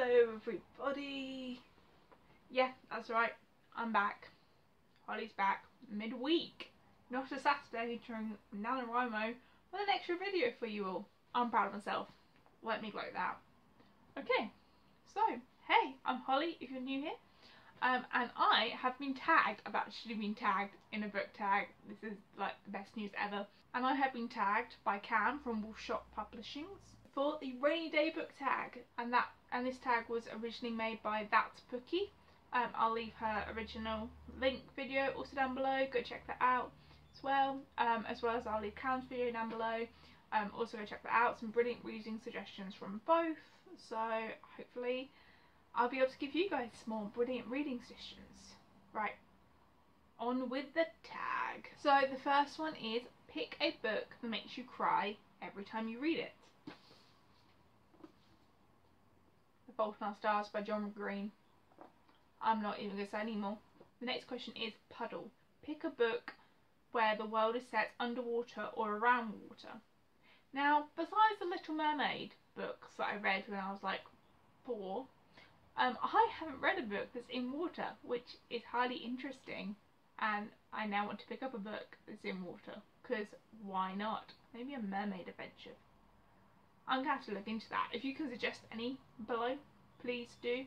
Hello everybody. Yeah, that's right. I'm back. Holly's back midweek. Not a Saturday during NaNoWriMo with an extra video for you all. I'm proud of myself. Let me gloat that. Okay, so hey, I'm Holly if you're new here. Um, and I have been tagged, I've actually been tagged in a book tag. This is like the best news ever. And I have been tagged by Cam from Wolfshot Publishings for the rainy day book tag. And that and this tag was originally made by that Bookie. Um, I'll leave her original link video also down below. Go check that out as well. Um, as well as I'll leave Cam's video down below. Um, also go check that out. Some brilliant reading suggestions from both. So hopefully I'll be able to give you guys some more brilliant reading sessions. Right, on with the tag. So the first one is pick a book that makes you cry every time you read it. The Fault in Our Stars by John Green. I'm not even going to say anymore. The next question is puddle. Pick a book where the world is set underwater or around water. Now, besides the Little Mermaid books that I read when I was like four, um, I haven't read a book that's in water, which is highly interesting, and I now want to pick up a book that's in water, because why not? Maybe a mermaid adventure. I'm going to have to look into that. If you can suggest any below, please do,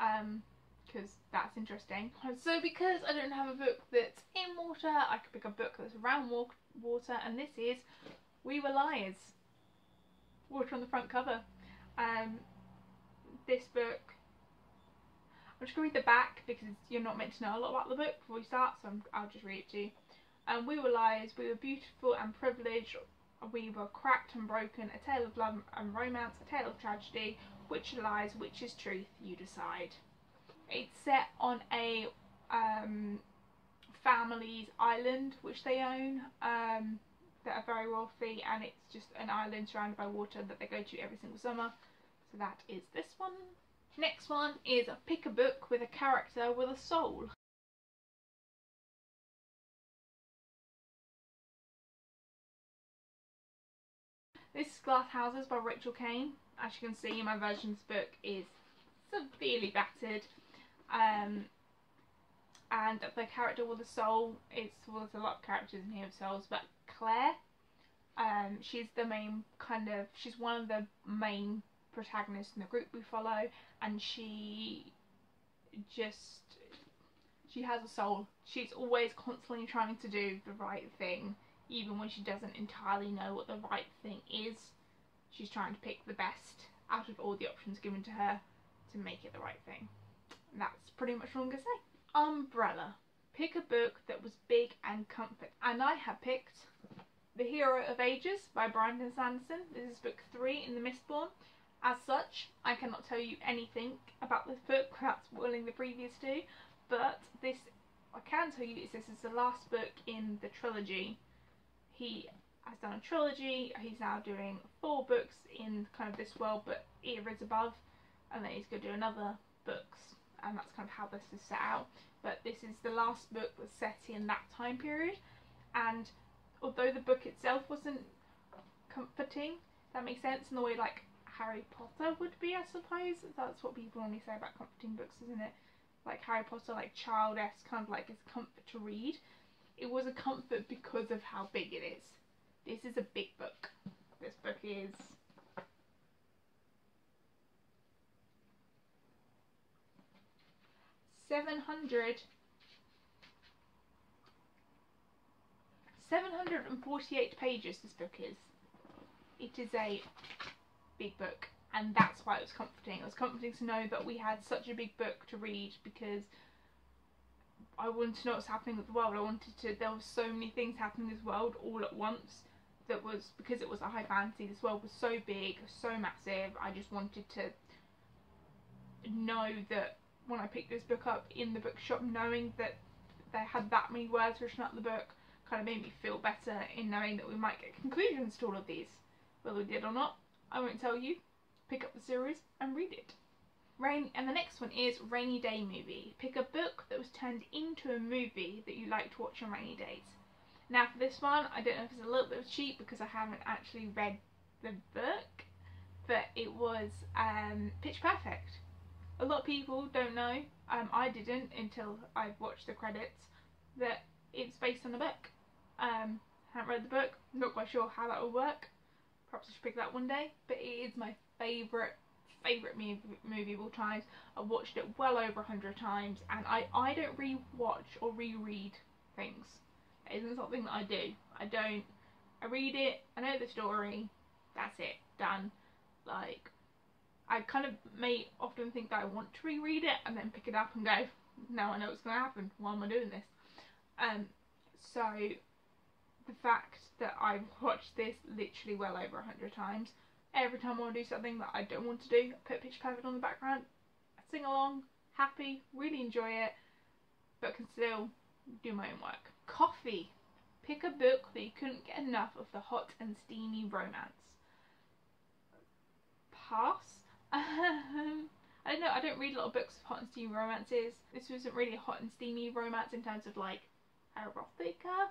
um, because that's interesting. So because I don't have a book that's in water, I could pick a book that's around water, and this is We Were Liars. Water on the front cover. Um, this book I'm just going to read the back because you're not meant to know a lot about the book before we start, so i will just read it to you. Um, we were liars, we were beautiful and privileged, we were cracked and broken, a tale of love and romance, a tale of tragedy, which lies, which is truth, you decide. It's set on a um, family's island which they own um, that are very wealthy and it's just an island surrounded by water that they go to every single summer. So that is this one. Next one is a pick a book with a character with a soul. This is Glass Houses by Rachel Caine. As you can see, my version of this book is severely battered. Um, and the character with a soul, it's, well there's a lot of characters in here with souls, but Claire, um, she's the main kind of, she's one of the main protagonists in the group we follow and she just she has a soul she's always constantly trying to do the right thing even when she doesn't entirely know what the right thing is she's trying to pick the best out of all the options given to her to make it the right thing and that's pretty much what I'm going to say umbrella pick a book that was big and comfort and I have picked the Hero of Ages by Brandon Sanderson. This is book three in the Mistborn. As such, I cannot tell you anything about this book without spoiling the previous two, but this I can tell you is this is the last book in the trilogy. He has done a trilogy, he's now doing four books in kind of this world but eras above, and then he's going to do another books, and that's kind of how this is set out. But this is the last book that's set in that time period, and although the book itself wasn't comforting, that makes sense in the way like Harry Potter would be, I suppose. That's what people only say about comforting books, isn't it? Like Harry Potter, like child-esque, kind of like it's comfort to read. It was a comfort because of how big it is. This is a big book. This book is seven hundred 748 pages this book is. It is a big book and that's why it was comforting. It was comforting to know that we had such a big book to read because I wanted to know what's happening with the world. I wanted to, there were so many things happening in this world all at once that was, because it was a high fantasy, this world was so big, so massive, I just wanted to know that when I picked this book up in the bookshop, knowing that they had that many words written up in the book kind of made me feel better in knowing that we might get conclusions to all of these. Whether we did or not, I won't tell you. Pick up the series and read it. Rain and the next one is Rainy Day Movie. Pick a book that was turned into a movie that you like to watch on rainy days. Now for this one, I don't know if it's a little bit of cheap because I haven't actually read the book, but it was um, Pitch Perfect a lot of people don't know, um, I didn't until I watched the credits, that it's based on a book. Um, haven't read the book, not quite sure how that will work. Perhaps I should pick that one day, but it is my favourite, favourite movie of all times. I've watched it well over a hundred times, and I, I don't re-watch or reread things. It isn't something that I do. I don't, I read it, I know the story, that's it, done. Like, I kind of may often think that I want to reread it and then pick it up and go, now I know what's going to happen. Why am I doing this? Um, so the fact that I've watched this literally well over a hundred times, every time I want to do something that I don't want to do, I put Pitch Perfect on the background, I sing along, happy, really enjoy it, but can still do my own work. Coffee. Pick a book that you couldn't get enough of the hot and steamy romance. Pass. Um, I don't know, I don't read a lot of books of hot and steamy romances. This wasn't really a hot and steamy romance in terms of like erotica,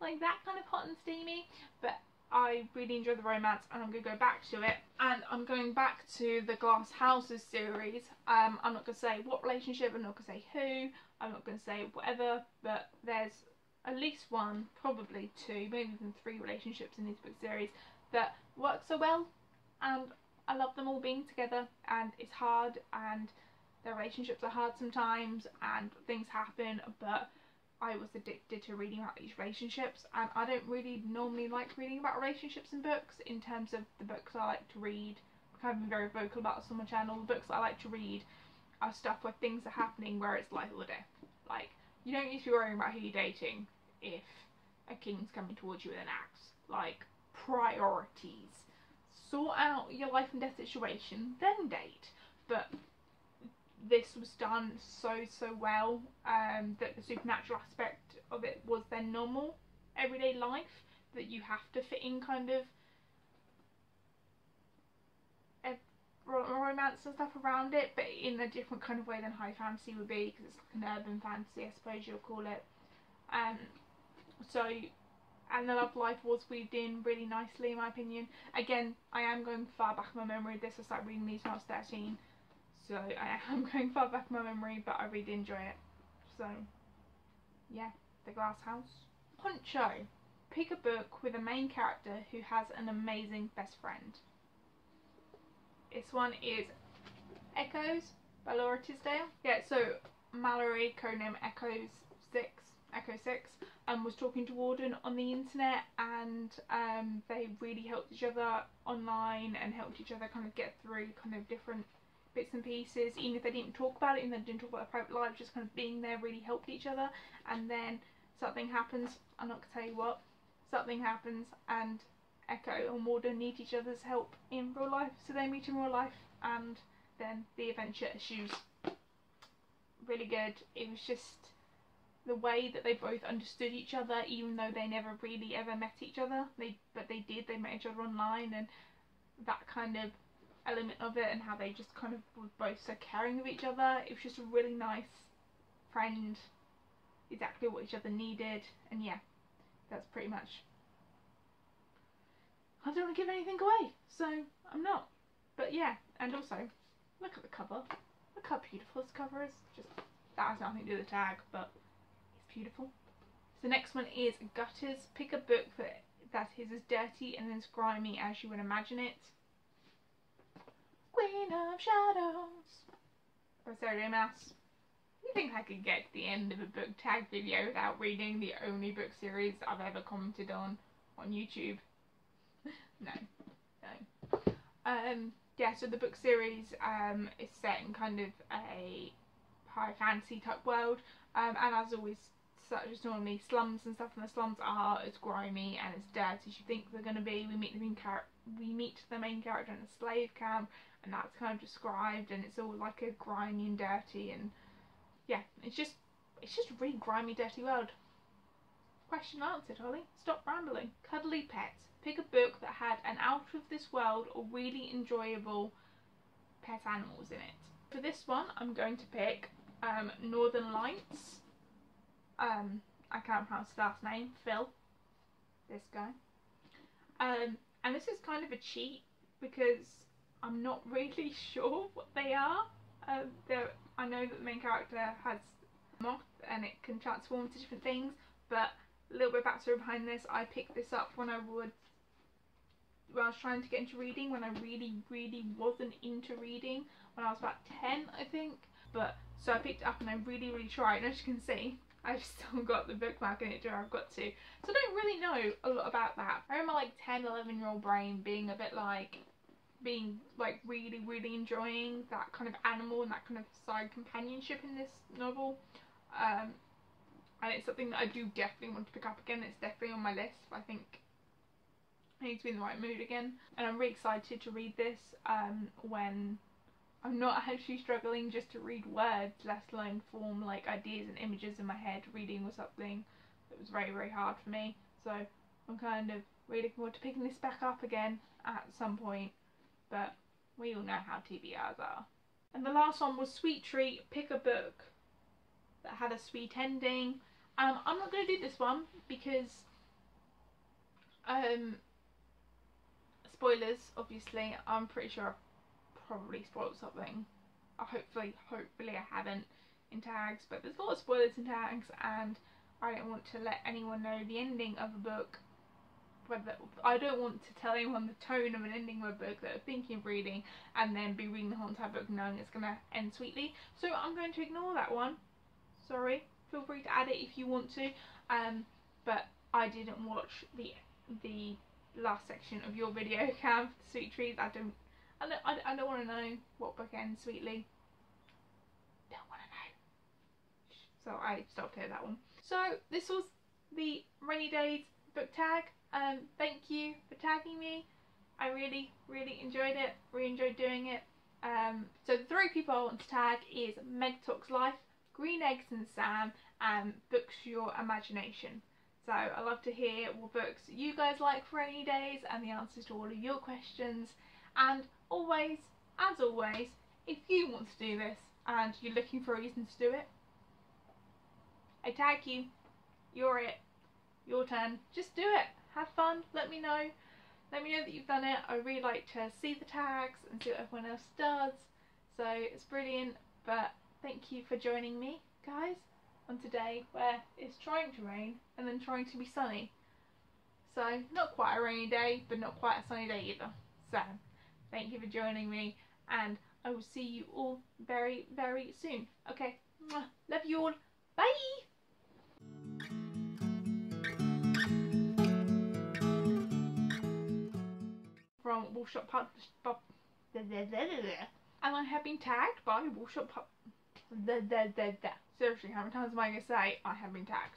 like that kind of hot and steamy, but I really enjoy the romance and I'm going to go back to it. And I'm going back to the Glass Houses series. Um, I'm not going to say what relationship, I'm not going to say who, I'm not going to say whatever, but there's at least one, probably two, maybe even three relationships in this book series that work so well and I love them all being together and it's hard and their relationships are hard sometimes and things happen but I was addicted to reading about these relationships and I don't really normally like reading about relationships in books in terms of the books I like to read. I've been very vocal about this on my channel. The books I like to read are stuff where things are happening where it's life or death. Like, you don't need to be worrying about who you're dating if a king's coming towards you with an axe. Like, priorities sort out your life and death situation, then date. But this was done so so well um, that the supernatural aspect of it was their normal everyday life that you have to fit in kind of romance and stuff around it but in a different kind of way than high fantasy would be because it's like an urban fantasy I suppose you'll call it um, so and the love life was weaved in really nicely in my opinion. Again, I am going far back in my memory this. I started reading these when I was 13. So I am going far back in my memory, but I really enjoy it. So, yeah, The Glass House. Poncho. Pick a book with a main character who has an amazing best friend. This one is Echoes by Laura Tisdale. Yeah, so Mallory, codename Echoes 6, Echo 6, um, was talking to Warden on the internet and um, they really helped each other online and helped each other kind of get through kind of different bits and pieces even if they didn't talk about it and they didn't talk about their private lives just kind of being there really helped each other and then something happens I'm not to tell you what something happens and Echo and Warden need each other's help in real life so they meet in real life and then the adventure issues really good it was just the way that they both understood each other, even though they never really ever met each other. They but they did. They met each other online, and that kind of element of it, and how they just kind of were both so caring of each other. It was just a really nice friend, exactly what each other needed, and yeah, that's pretty much. I don't want to give anything away, so I'm not. But yeah, and also look at the cover. Look how beautiful this cover is. Just that has nothing to do with the tag, but it's beautiful. So the next one is Gutters. Pick a book that, that is as dirty and as grimy as you would imagine it. Queen of Shadows Sarah J Maas. You think I could get to the end of a book tag video without reading the only book series I've ever commented on on YouTube? no, no. Um, yeah, so the book series um, is set in kind of a high fantasy type world, um, and as always such as normally slums and stuff, and the slums are as grimy and as dirty as you think they're going to be. We meet the main character, we meet the main character in a slave camp, and that's kind of described, and it's all like a grimy and dirty, and yeah, it's just it's just a really grimy, dirty world. Question answered, Holly. Stop rambling. Cuddly pets. Pick a book that had an out of this world or really enjoyable pet animals in it. For this one, I'm going to pick um, Northern Lights um, I can't pronounce his last name, Phil, this guy. Um, and this is kind of a cheat because I'm not really sure what they are. Uh, I know that the main character has moth and it can transform to different things, but a little bit of backstory behind this, I picked this up when I would when I was trying to get into reading, when I really, really wasn't into reading, when I was about 10, I think. But, so I picked it up and I really, really tried, as you can see, I've still got the bookmark in it where I've got to. So I don't really know a lot about that. I remember like 10, 11 year old brain being a bit like, being like really, really enjoying that kind of animal and that kind of side companionship in this novel. Um, and it's something that I do definitely want to pick up again. It's definitely on my list. I think I need to be in the right mood again. And I'm really excited to read this um, when I'm not actually struggling just to read words, let alone form like ideas and images in my head. Reading was something that was very, very hard for me. So I'm kind of really looking forward to picking this back up again at some point. But we all know how TBRs are. And the last one was Sweet Treat, pick a book that had a sweet ending. Um, I'm not going to do this one because um, spoilers, obviously. I'm pretty sure probably spoiled something. Uh, hopefully, hopefully I haven't in tags, but there's a lot of spoilers in tags, and I don't want to let anyone know the ending of a book. Whether I don't want to tell anyone the tone of an ending of a book that are thinking of reading, and then be reading the whole entire book knowing it's gonna end sweetly. So I'm going to ignore that one. Sorry. Feel free to add it if you want to. Um, but I didn't watch the the last section of your video, Cam, Sweet Trees. I don't, I don't, I don't want to know what book ends sweetly. Don't want to know. So I stopped here that one. So this was the Rainy Days book tag. Um, thank you for tagging me. I really, really enjoyed it. Really enjoyed doing it. Um, so the three people I want to tag is Meg Talks Life, Green Eggs and Sam, and Books Your Imagination. So I love to hear what books you guys like for rainy days and the answers to all of your questions. And always, as always, if you want to do this and you're looking for a reason to do it, I tag you. You're it. Your turn. Just do it. Have fun. Let me know. Let me know that you've done it. I really like to see the tags and see what everyone else does. So it's brilliant. But thank you for joining me, guys on today where it's trying to rain and then trying to be sunny. So not quite a rainy day but not quite a sunny day either. So thank you for joining me and I will see you all very very soon. Okay, love you all. Bye! From Wolfshot Pub. And I have been tagged by Wolfshot Pub. Seriously, how many times am I going to say I have been tagged?